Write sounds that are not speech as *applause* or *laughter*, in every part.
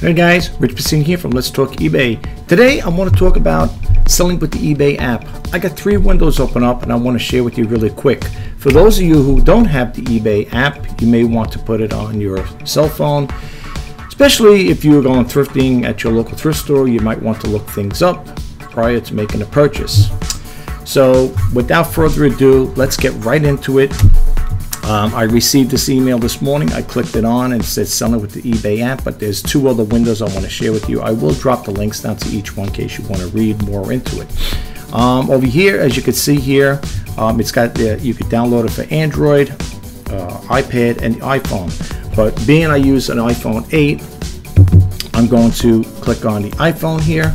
Hey guys, Rich Pasini here from Let's Talk eBay. Today I want to talk about selling with the eBay app. I got three windows open up and I want to share with you really quick. For those of you who don't have the eBay app, you may want to put it on your cell phone. Especially if you're going thrifting at your local thrift store, you might want to look things up prior to making a purchase. So without further ado, let's get right into it. Um, I received this email this morning. I clicked it on and it says selling with the eBay app, but there's two other windows I want to share with you. I will drop the links down to each one in case you want to read more into it. Um, over here, as you can see here, um, it's got the, you can download it for Android, uh, iPad, and iPhone. But being I use an iPhone 8, I'm going to click on the iPhone here,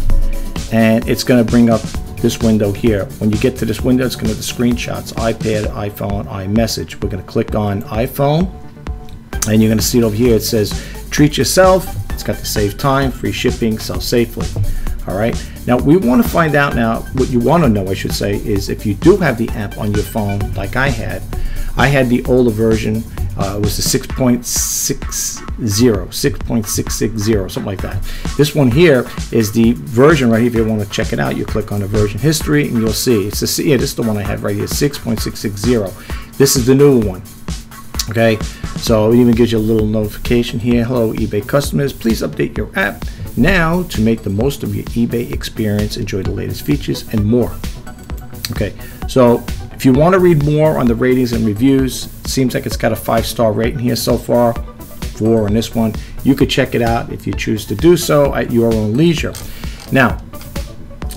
and it's going to bring up this window here. When you get to this window, it's going to the screenshots, iPad, iPhone, iMessage. We're going to click on iPhone, and you're going to see it over here. It says, treat yourself. It's got the save time, free shipping, sell safely. All right. Now we want to find out now, what you want to know, I should say, is if you do have the app on your phone, like I had, I had the older version uh, was the 6.60, 6.660, something like that. This one here is the version right here. If you want to check it out, you click on the version history and you'll see. It's the, yeah, this is the one I have right here, 6.660. This is the new one. Okay, so it even gives you a little notification here. Hello, eBay customers. Please update your app now to make the most of your eBay experience. Enjoy the latest features and more. Okay, so if you want to read more on the ratings and reviews, seems like it's got a five star rating here so far, four on this one. You could check it out if you choose to do so at your own leisure. Now,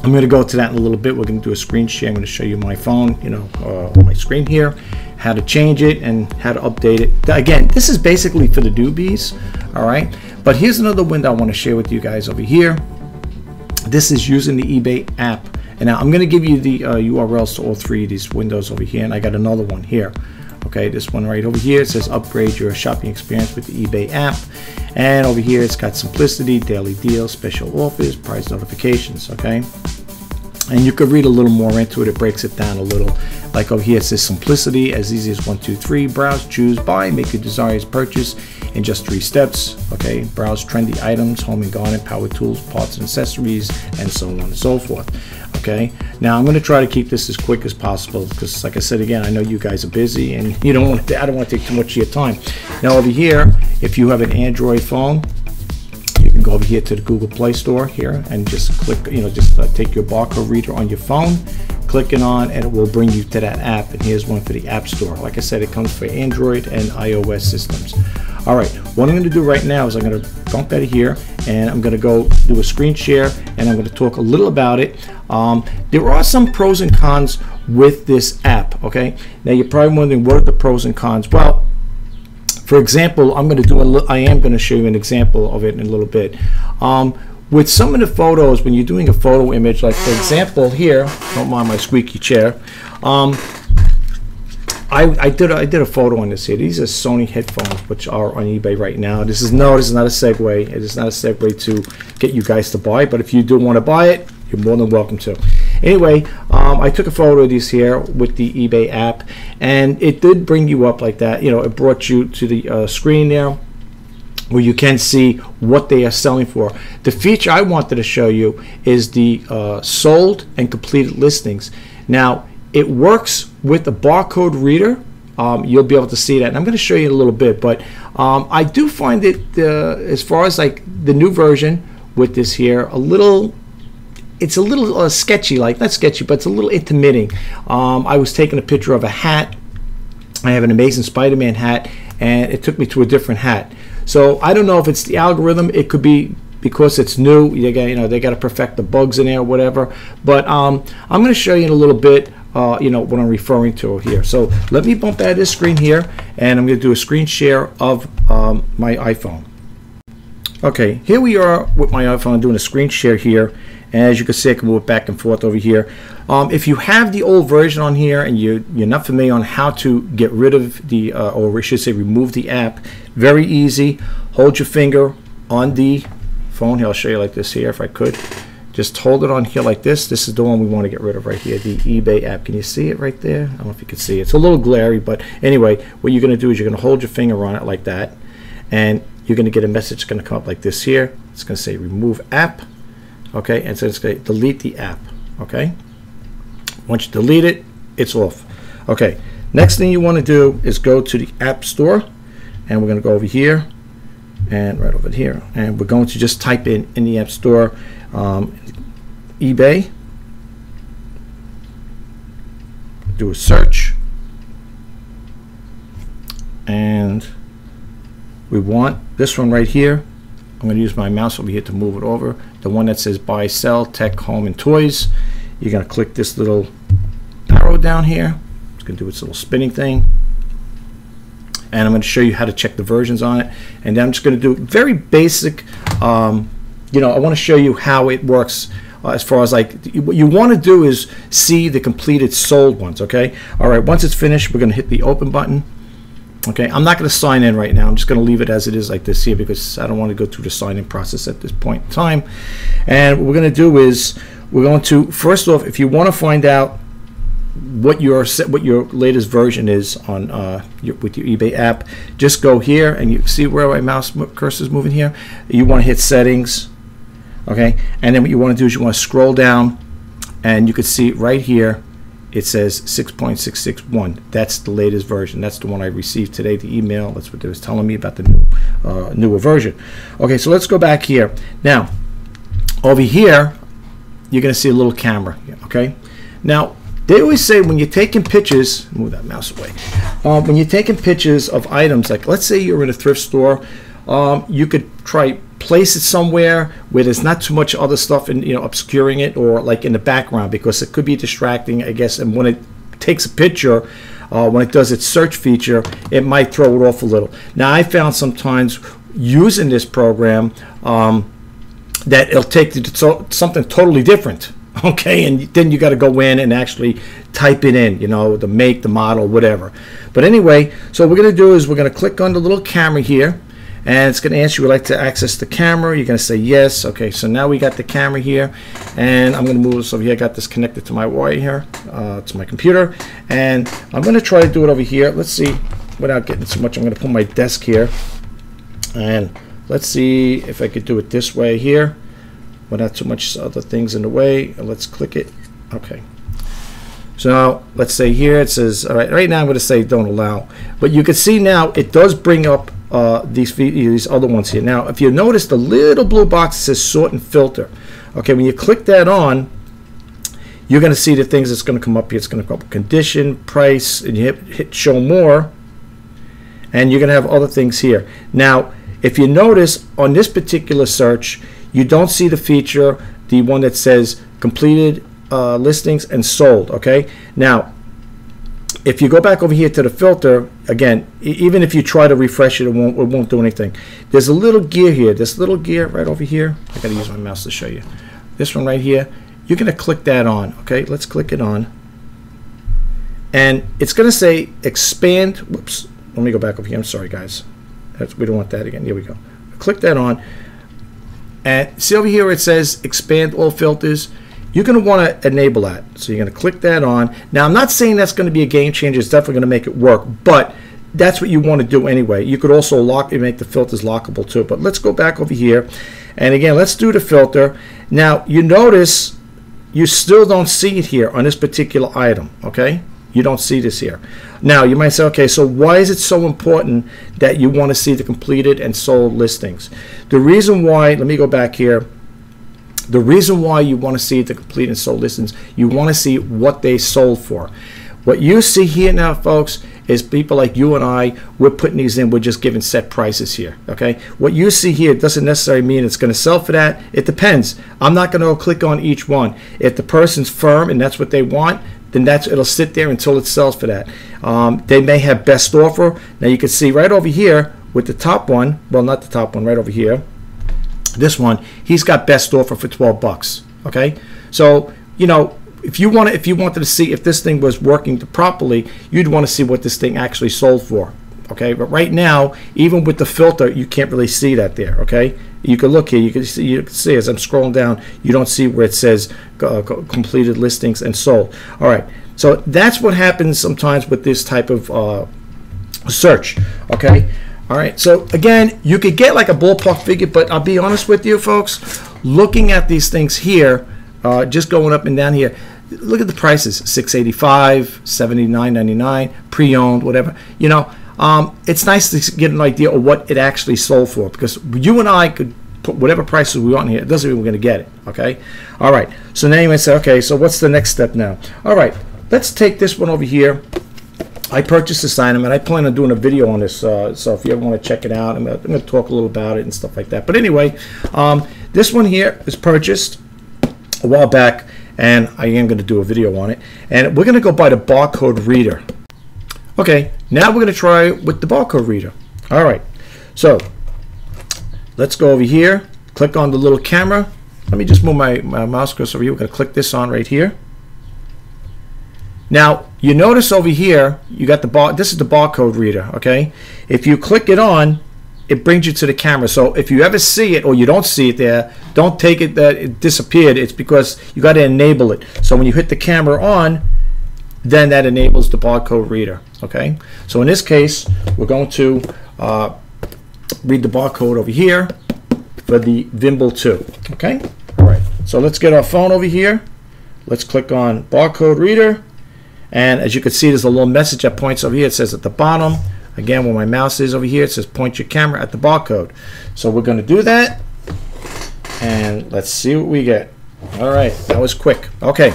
I'm going to go to that in a little bit. We're going to do a screen share. I'm going to show you my phone, you know, uh, my screen here, how to change it and how to update it. Again, this is basically for the doobies, all right? But here's another window I want to share with you guys over here. This is using the eBay app. And now I'm going to give you the uh, URLs to all three of these windows over here. And I got another one here. Okay, this one right over here, it says upgrade your shopping experience with the eBay app. And over here, it's got simplicity, daily deals, special offers, price notifications. Okay. And you could read a little more into it. It breaks it down a little. Like over here, it says simplicity, as easy as one, two, three. Browse, choose, buy, make your desired purchase in just three steps. Okay, browse trendy items, home and garden, power tools, parts and accessories, and so on and so forth. Okay, now I'm going to try to keep this as quick as possible because, like I said again, I know you guys are busy and *laughs* you don't want to. I don't want to take too much of your time. Now over here, if you have an Android phone, you can go over here to the Google Play Store here and just click. You know, just uh, take your barcode reader on your phone click it on and it will bring you to that app and here's one for the app store like I said it comes for Android and iOS systems all right, what I'm going to do right now is I'm going to bump out of here and I'm going to go do a screen share and I'm going to talk a little about it. Um, there are some pros and cons with this app, okay? Now you're probably wondering what are the pros and cons? Well, for example, I'm going to do a I am going to show you an example of it in a little bit. Um, with some of the photos, when you're doing a photo image, like for example here, don't mind my squeaky chair, um, I, I did a, I did a photo on this here. These are Sony headphones, which are on eBay right now. This is no, this is not a segue. It is not a segue to get you guys to buy. But if you do want to buy it, you're more than welcome to. Anyway, um, I took a photo of these here with the eBay app, and it did bring you up like that. You know, it brought you to the uh, screen there where you can see what they are selling for. The feature I wanted to show you is the uh, sold and completed listings. Now, it works with the barcode reader. Um, you'll be able to see that. And I'm going to show you in a little bit, but um, I do find it, uh, as far as like the new version with this here, a little it's a little uh, sketchy, like not sketchy, but it's a little intermitting. Um, I was taking a picture of a hat. I have an amazing Spider-Man hat, and it took me to a different hat. So I don't know if it's the algorithm. It could be because it's new. You got you know they got to perfect the bugs in there, or whatever. But um, I'm going to show you in a little bit uh, you know, what I'm referring to here. So let me bump out this screen here, and I'm going to do a screen share of um, my iPhone. Okay, here we are with my iPhone doing a screen share here. And as you can see, I can move it back and forth over here. Um, if you have the old version on here and you, you're not familiar on how to get rid of the, uh, or I should say remove the app, very easy. Hold your finger on the phone. Here, I'll show you like this here if I could. Just hold it on here like this. This is the one we want to get rid of right here, the eBay app. Can you see it right there? I don't know if you can see it. It's a little glary, but anyway, what you're going to do is you're going to hold your finger on it like that, and you're going to get a message that's going to come up like this here. It's going to say remove app. Okay, and so it's going to delete the app. Okay, once you delete it, it's off. Okay, next thing you want to do is go to the App Store, and we're going to go over here and right over here, and we're going to just type in in the App Store um, eBay. Do a search, and we want this one right here. I'm going to use my mouse over here to move it over. The one that says buy, sell, tech, home, and toys. You're going to click this little arrow down here. It's going to do its little spinning thing. And I'm going to show you how to check the versions on it. And I'm just going to do very basic, um, you know, I want to show you how it works uh, as far as like what you want to do is see the completed sold ones, okay? All right, once it's finished, we're going to hit the open button. Okay, I'm not going to sign in right now. I'm just going to leave it as it is like this here because I don't want to go through the sign-in process at this point in time. And what we're going to do is we're going to, first off, if you want to find out what your what your latest version is on uh, your, with your eBay app, just go here and you see where my mouse cursor is moving here. You want to hit settings, okay, and then what you want to do is you want to scroll down, and you can see right here it says 6.661. That's the latest version. That's the one I received today, the email. That's what they was telling me about the new uh, newer version. Okay, so let's go back here. Now, over here, you're going to see a little camera. Okay, now they always say when you're taking pictures, move that mouse away. Um, when you're taking pictures of items, like let's say you're in a thrift store, um, you could try place it somewhere where there's not too much other stuff and you know obscuring it or like in the background because it could be distracting I guess and when it takes a picture uh, when it does its search feature it might throw it off a little now I found sometimes using this program um, that it'll take something totally different *laughs* okay and then you got to go in and actually type it in you know the make the model whatever. But anyway so what we're going to do is we're going to click on the little camera here and it's going to ask you would like to access the camera? You're going to say yes okay so now we got the camera here and I'm going to move this over here I got this connected to my wire here uh, to my computer and I'm going to try to do it over here. Let's see without getting too much I'm going to put my desk here and let's see if I could do it this way here without too much other things in the way let's click it okay so now, let's say here it says all right right now I'm going to say don't allow but you can see now it does bring up uh, these these other ones here. Now, if you notice the little blue box says sort and filter, okay, when you click that on, you're going to see the things that's going to come up here. It's going to come up condition, price, and you hit, hit show more, and you're going to have other things here. Now, if you notice on this particular search, you don't see the feature, the one that says completed uh, listings and sold. Okay, now if you go back over here to the filter, again, even if you try to refresh it, it won't, it won't do anything. There's a little gear here. This little gear right over here. I got to use my mouse to show you. This one right here. You're to click that on. Okay, let's click it on. And it's to say expand. Whoops. Let me go back over here. I'm sorry, guys. That's, we don't want that again. Here we go. Click that on. And see over here it says expand all filters you're going to want to enable that. So you're going to click that on. Now, I'm not saying that's going to be a game changer. It's definitely going to make it work, but that's what you want to do anyway. You could also lock and make the filters lockable too. But let's go back over here. And again, let's do the filter. Now, you notice you still don't see it here on this particular item, okay? You don't see this here. Now, you might say, okay, so why is it so important that you want to see the completed and sold listings? The reason why, let me go back here the reason why you want to see the complete and sold listings, you want to see what they sold for. What you see here now, folks, is people like you and I, we're putting these in, we're just giving set prices here, okay? What you see here doesn't necessarily mean it's going to sell for that. It depends. I'm not going to click on each one. If the person's firm and that's what they want, then that's it'll sit there until it sells for that. Um, they may have best offer. Now you can see right over here with the top one, well, not the top one, right over here, this one, he's got best offer for 12 bucks. Okay, so you know if you want if you wanted to see if this thing was working properly, you'd want to see what this thing actually sold for. Okay, but right now, even with the filter, you can't really see that there. Okay, you can look here. You can see. You can see as I'm scrolling down, you don't see where it says uh, completed listings and sold. All right, so that's what happens sometimes with this type of uh, search. Okay. All right, so again, you could get like a ballpark figure, but I'll be honest with you, folks. Looking at these things here, uh, just going up and down here, look at the prices: six eighty-five, seventy-nine ninety-nine, pre-owned, whatever. You know, um, it's nice to get an idea of what it actually sold for because you and I could put whatever prices we want here. It doesn't mean we're going to get it. Okay. All right. So now you might say, okay, so what's the next step now? All right, let's take this one over here. I purchased this item and I plan on doing a video on this. Uh, so if you ever want to check it out, I'm going to talk a little about it and stuff like that. But anyway, um, this one here is purchased a while back and I am going to do a video on it. And we're going to go by the barcode reader. Okay, now we're going to try with the barcode reader. All right, so let's go over here, click on the little camera. Let me just move my, my mouse cursor over here. We're going to click this on right here. Now, you notice over here, you got the bar, this is the barcode reader, okay? If you click it on, it brings you to the camera. So if you ever see it or you don't see it there, don't take it that it disappeared. It's because you got to enable it. So when you hit the camera on, then that enables the barcode reader, okay? So in this case, we're going to uh, read the barcode over here for the Vimble 2, okay? All right, so let's get our phone over here. Let's click on barcode reader and as you can see, there's a little message that points over here. It says at the bottom, again, where my mouse is over here, it says point your camera at the barcode. So we're going to do that. And let's see what we get. All right, that was quick. Okay.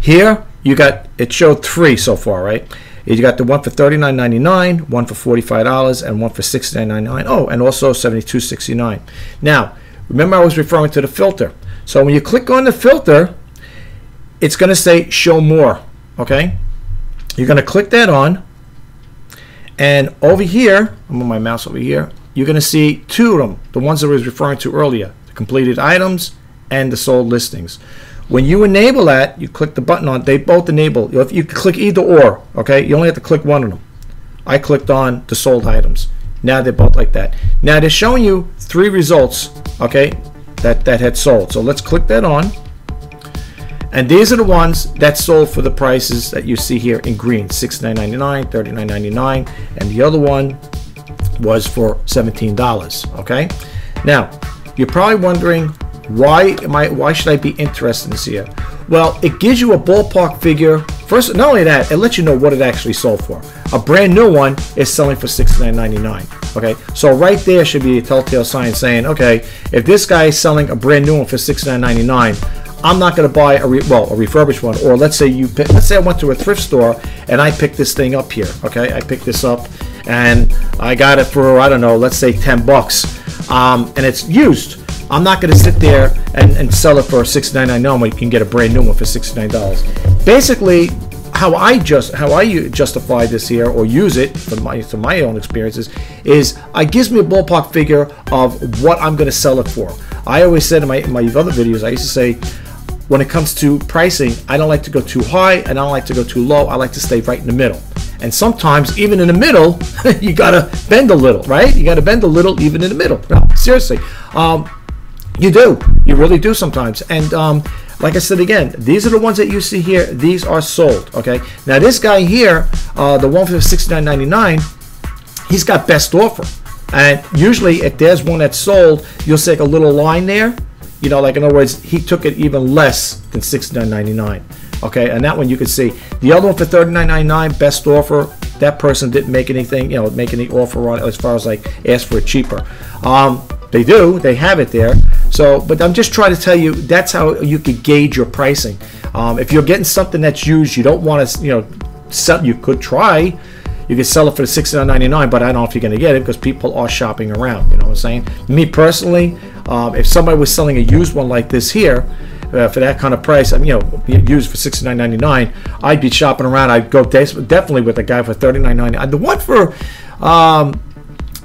Here, you got, it showed three so far, right? You got the one for $39.99, one for $45, and one for $69.99. Oh, and also $72.69. Now, remember I was referring to the filter. So when you click on the filter, it's going to say show more okay you're going to click that on and over here I'm on my mouse over here you're going to see two of them the ones that I was referring to earlier the completed items and the sold listings when you enable that you click the button on they both enable. If you click either or okay you only have to click one of them. I clicked on the sold items. Now they're both like that. Now they're showing you three results okay that that had sold. So let's click that on. And these are the ones that sold for the prices that you see here in green, $69.99, $39.99, and the other one was for $17, okay? Now, you're probably wondering, why am I why should I be interested in this here? Well, it gives you a ballpark figure. First, not only that, it lets you know what it actually sold for. A brand new one is selling for $69.99. Okay, so right there should be a telltale sign saying, okay, if this guy is selling a brand new one for $69.99, I'm not going to buy a well a refurbished one. Or let's say you pick, let's say I went to a thrift store and I picked this thing up here. Okay, I picked this up and I got it for I don't know, let's say 10 bucks, um, and it's used. I'm not going to sit there and, and sell it for $69.99 when you can get a brand new one for $69. Basically, how I just how I justify this here or use it from my from my own experiences is it gives me a ballpark figure of what I'm going to sell it for. I always said in my in my other videos, I used to say when it comes to pricing, I don't like to go too high and I don't like to go too low. I like to stay right in the middle. And sometimes, even in the middle, *laughs* you gotta bend a little, right? You gotta bend a little, even in the middle. No, seriously, um, you do. You really do sometimes. And um, like I said again, these are the ones that you see here. These are sold. Okay. Now this guy here, uh, the one for $69.99, he's got best offer. And usually, if there's one that's sold, you'll see a little line there you know, like in other words, he took it even less than $69.99. Okay, and that one you can see. The other one for $39.99, best offer. That person didn't make anything, you know, make any offer on it as far as like ask for it cheaper. Um, they do, they have it there. So, but I'm just trying to tell you that's how you could gauge your pricing. Um, if you're getting something that's used, you don't want to, you know, sell. You could try. You could sell it for the $69.99, but I don't know if you're going to get it because people are shopping around. You know what I'm saying? Me personally, um, if somebody was selling a used one like this here uh, for that kind of price, I mean, you know, used for $69.99, I'd be shopping around. I'd go definitely with a guy for $39.99. The one for um,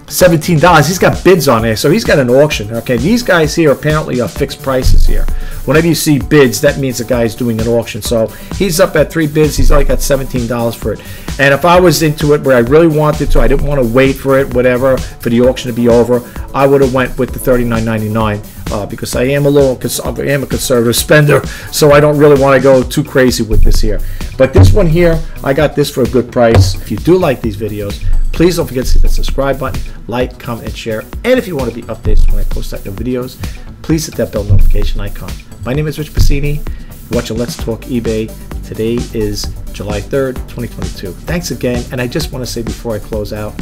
$17. He's got bids on there, so he's got an auction. Okay, these guys here apparently are fixed prices here. Whenever you see bids, that means the guy's doing an auction. So he's up at three bids. He's like at $17 for it. And if I was into it where I really wanted to, I didn't want to wait for it, whatever, for the auction to be over, I would have went with the $39.99 uh, because I am a little cons- I am a conservative spender, so I don't really want to go too crazy with this here. But this one here, I got this for a good price. If you do like these videos, please don't forget to hit the subscribe button, like, comment, and share. And if you want to be updated when I post out new videos, please hit that bell notification icon. My name is Rich Pasini. You're watching Let's Talk eBay. Today is July 3rd, 2022. Thanks again. And I just want to say before I close out,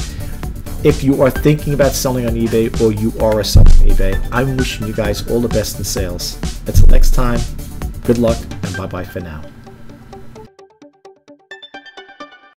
if you are thinking about selling on eBay or you are a seller on eBay, I'm wishing you guys all the best in sales. Until next time, good luck and bye bye for now.